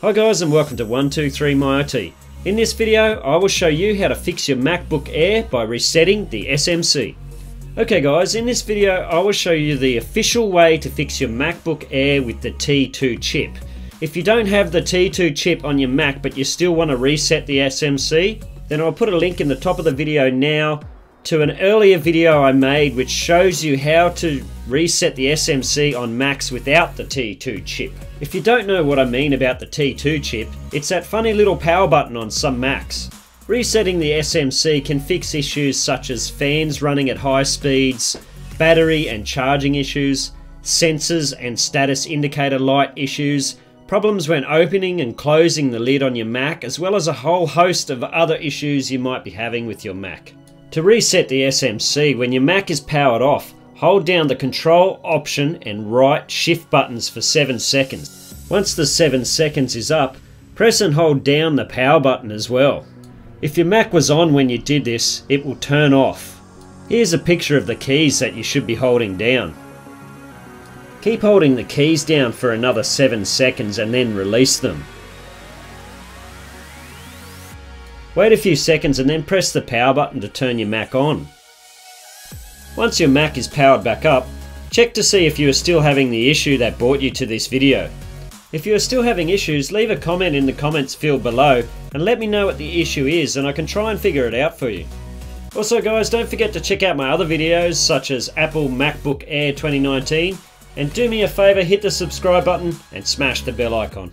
Hi guys and welcome to 123MyIT. In this video I will show you how to fix your MacBook Air by resetting the SMC. Okay guys, in this video I will show you the official way to fix your MacBook Air with the T2 chip. If you don't have the T2 chip on your Mac but you still want to reset the SMC, then I'll put a link in the top of the video now to an earlier video I made which shows you how to reset the SMC on Macs without the T2 chip. If you don't know what I mean about the T2 chip, it's that funny little power button on some Macs. Resetting the SMC can fix issues such as fans running at high speeds, battery and charging issues, sensors and status indicator light issues, problems when opening and closing the lid on your Mac, as well as a whole host of other issues you might be having with your Mac. To reset the SMC, when your Mac is powered off, hold down the Control, Option and Right Shift buttons for 7 seconds. Once the 7 seconds is up, press and hold down the power button as well. If your Mac was on when you did this, it will turn off. Here's a picture of the keys that you should be holding down. Keep holding the keys down for another 7 seconds and then release them. Wait a few seconds and then press the power button to turn your Mac on. Once your Mac is powered back up, check to see if you are still having the issue that brought you to this video. If you are still having issues, leave a comment in the comments field below and let me know what the issue is and I can try and figure it out for you. Also guys, don't forget to check out my other videos such as Apple MacBook Air 2019 and do me a favour, hit the subscribe button and smash the bell icon.